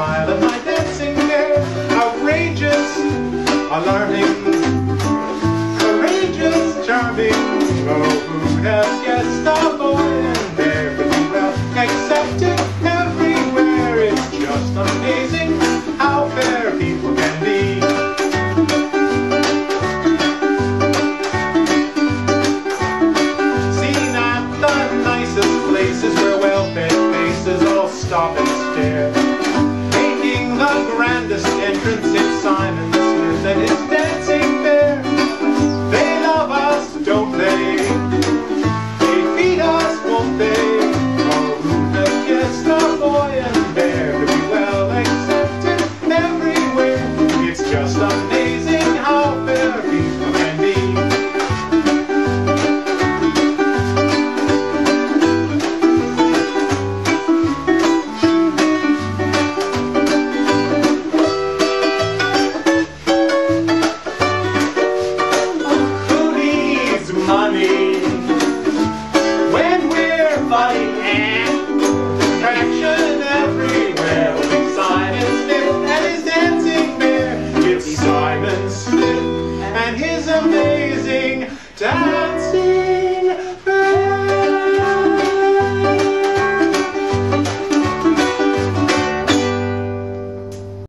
smile of my dancing hair. Outrageous, alarming, courageous, charming. Oh, who has guessed a boy in there could be well accepted everywhere? It's just amazing how fair people can be. See, not the nicest places where well-fed faces all stop and stare. Amazing amazing dancing.